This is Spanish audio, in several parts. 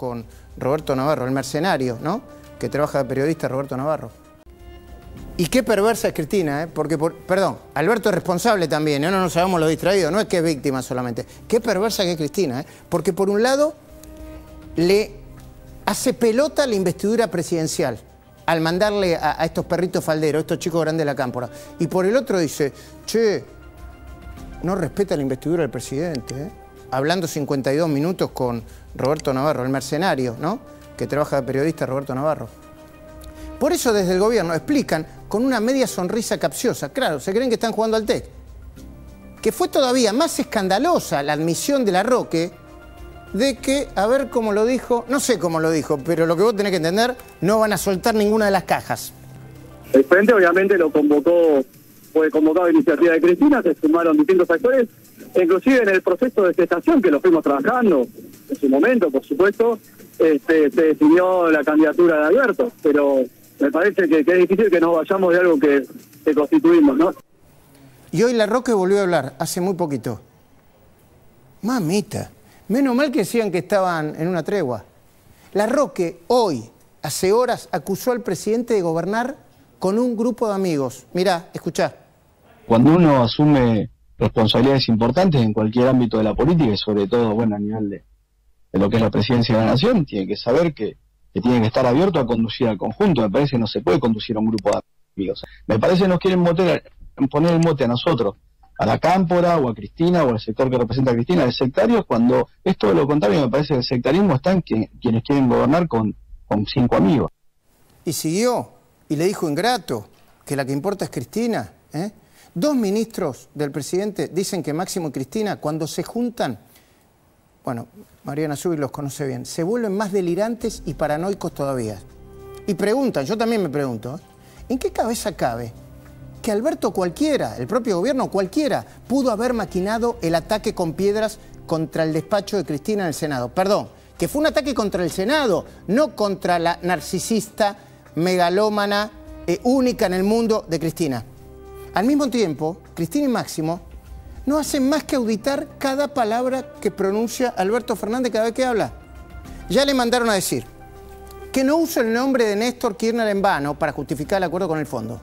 con Roberto Navarro, el mercenario, ¿no? Que trabaja de periodista Roberto Navarro. Y qué perversa es Cristina, ¿eh? Porque, por- perdón, Alberto es responsable también, ¿eh? no nos hagamos los distraídos, no es que es víctima solamente. Qué perversa que es Cristina, ¿eh? Porque por un lado le hace pelota la investidura presidencial al mandarle a, a estos perritos falderos, estos chicos grandes de la cámpora. Y por el otro dice, che, no respeta la investidura del presidente, ¿eh? Hablando 52 minutos con Roberto Navarro, el mercenario, ¿no? Que trabaja de periodista Roberto Navarro. Por eso desde el gobierno explican con una media sonrisa capciosa. Claro, se creen que están jugando al TEC. Que fue todavía más escandalosa la admisión de la Roque de que, a ver cómo lo dijo, no sé cómo lo dijo, pero lo que vos tenés que entender, no van a soltar ninguna de las cajas. El Frente obviamente lo convocó, fue convocado a iniciativa de Cristina, se sumaron distintos actores, inclusive en el proceso de gestación que lo fuimos trabajando en su momento, por supuesto, este, se definió la candidatura de Alberto, pero me parece que, que es difícil que nos vayamos de algo que, que constituimos, ¿no? Y hoy la Roque volvió a hablar, hace muy poquito. Mamita, menos mal que decían que estaban en una tregua. La Roque hoy, hace horas, acusó al presidente de gobernar con un grupo de amigos. Mirá, escuchá. cuando uno asume responsabilidades importantes en cualquier ámbito de la política y sobre todo, bueno, a nivel de, lo que es la presidencia de la nación, tiene que saber que, que tiene que estar abierto a conducir al conjunto. Me parece que no se puede conducir a un grupo de amigos. Me parece que nos quieren poner el mote a nosotros, a la cámpora o a Cristina o al sector que representa a Cristina, de sectarios, cuando es lo contrario. Me parece que el sectarismo está en que- quienes quieren gobernar con, con cinco amigos. Y siguió y le dijo ingrato que la que importa es Cristina. ¿eh? Dos ministros del presidente dicen que Máximo y Cristina, cuando se juntan, bueno, Mariana Subi los conoce bien, se vuelven más delirantes y paranoicos todavía. Y preguntan, yo también me pregunto. ¿en qué cabeza cabe que Alberto cualquiera, el propio gobierno cualquiera, pudo haber maquinado el ataque con piedras contra el despacho de Cristina en el Senado? Perdón, que fue un ataque contra el Senado, no contra la narcisista, megalómana, eh, única en el mundo de Cristina. Al mismo tiempo, Cristina y Máximo no hacen más que auditar cada palabra que pronuncia Alberto Fernández cada vez que habla. Ya le mandaron a decir que no usa el nombre de Néstor Kirchner en vano para justificar el acuerdo con el fondo.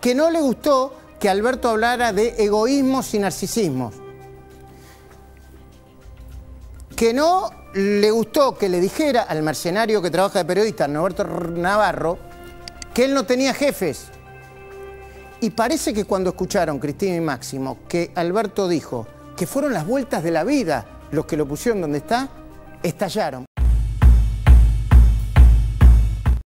Que no le gustó que Alberto hablara de egoísmos y narcisismos. Que no le gustó que le dijera al mercenario que trabaja de periodista, Norberto Navarro, que él no tenía jefes. Y parece que cuando escucharon Cristina y Máximo que Alberto dijo que fueron las vueltas de la vida los que lo pusieron donde está, estallaron.